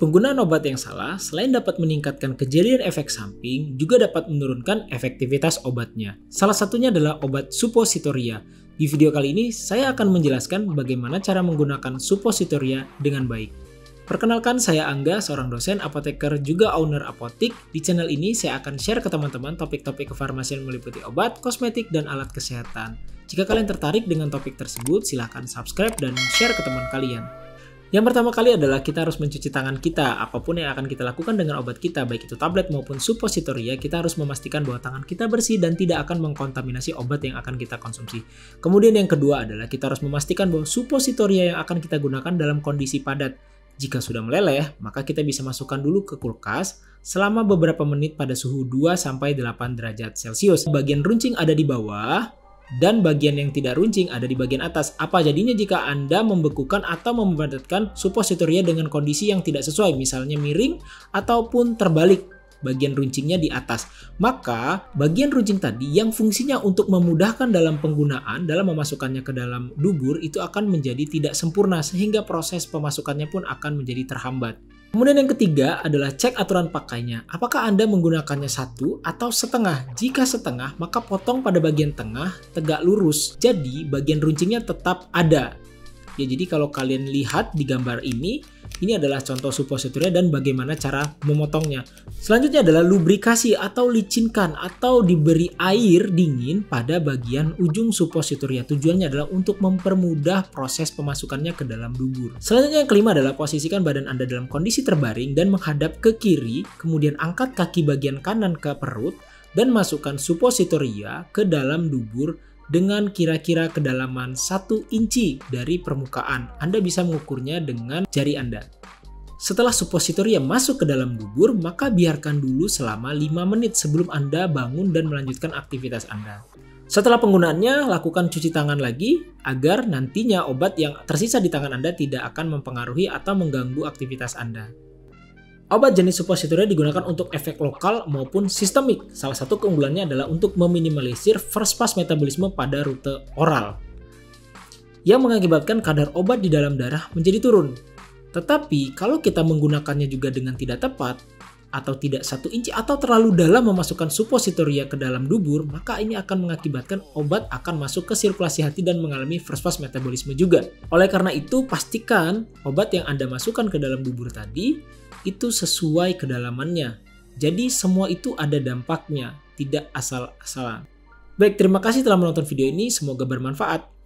Penggunaan obat yang salah selain dapat meningkatkan kejadian efek samping, juga dapat menurunkan efektivitas obatnya. Salah satunya adalah obat suppositoria. Di video kali ini, saya akan menjelaskan bagaimana cara menggunakan suppositoria dengan baik. Perkenalkan, saya Angga, seorang dosen, apoteker, juga owner apotik. Di channel ini, saya akan share ke teman-teman topik-topik kefarmasian meliputi obat, kosmetik, dan alat kesehatan. Jika kalian tertarik dengan topik tersebut, silahkan subscribe dan share ke teman kalian. Yang pertama kali adalah kita harus mencuci tangan kita. Apa pun yang akan kita lakukan dengan obat kita, baik itu tablet maupun suppositoria, kita harus memastikan bahwa tangan kita bersih dan tidak akan mengkontaminasi obat yang akan kita konsumsi. Kemudian yang kedua adalah kita harus memastikan bahwa suppositoria yang akan kita gunakan dalam kondisi padat. Jika sudah meleleh, maka kita bisa masukkan dulu ke kulkas selama beberapa menit pada suhu 2-8 derajat Celcius. Bagian runcing ada di bawah, dan bagian yang tidak runcing ada di bagian atas. Apa jadinya jika Anda membekukan atau mempadatkan suppositoria dengan kondisi yang tidak sesuai, misalnya miring ataupun terbalik bagian runcingnya di atas. Maka bagian runcing tadi yang fungsinya untuk memudahkan dalam penggunaan dalam memasukkannya ke dalam dubur itu akan menjadi tidak sempurna sehingga proses pemasukannya pun akan menjadi terhambat. Kemudian yang ketiga adalah cek aturan pakainya. Apakah Anda menggunakannya satu atau setengah? Jika setengah, maka potong pada bagian tengah tegak lurus. Jadi bagian runcingnya tetap ada. Ya jadi kalau kalian lihat di gambar ini, ini adalah contoh suppositoria dan bagaimana cara memotongnya. Selanjutnya adalah lubrikasi atau licinkan atau diberi air dingin pada bagian ujung suppositoria. Tujuannya adalah untuk mempermudah proses pemasukannya ke dalam dubur. Selanjutnya yang kelima adalah posisikan badan Anda dalam kondisi terbaring dan menghadap ke kiri, kemudian angkat kaki bagian kanan ke perut dan masukkan suppositoria ke dalam dubur dengan kira-kira kedalaman 1 inci dari permukaan. Anda bisa mengukurnya dengan jari Anda. Setelah suppositoria masuk ke dalam dubur, maka biarkan dulu selama 5 menit sebelum Anda bangun dan melanjutkan aktivitas Anda. Setelah penggunaannya, lakukan cuci tangan lagi agar nantinya obat yang tersisa di tangan Anda tidak akan mempengaruhi atau mengganggu aktivitas Anda. Obat jenis suppositoria digunakan untuk efek lokal maupun sistemik. Salah satu keunggulannya adalah untuk meminimalisir first pass metabolisme pada rute oral yang mengakibatkan kadar obat di dalam darah menjadi turun. Tetapi kalau kita menggunakannya juga dengan tidak tepat atau tidak satu inci atau terlalu dalam memasukkan suppositoria ke dalam dubur, maka ini akan mengakibatkan obat akan masuk ke sirkulasi hati dan mengalami first pass metabolisme juga. Oleh karena itu, pastikan obat yang Anda masukkan ke dalam dubur tadi itu sesuai kedalamannya. Jadi semua itu ada dampaknya, tidak asal-asalan. Baik, terima kasih telah menonton video ini, semoga bermanfaat.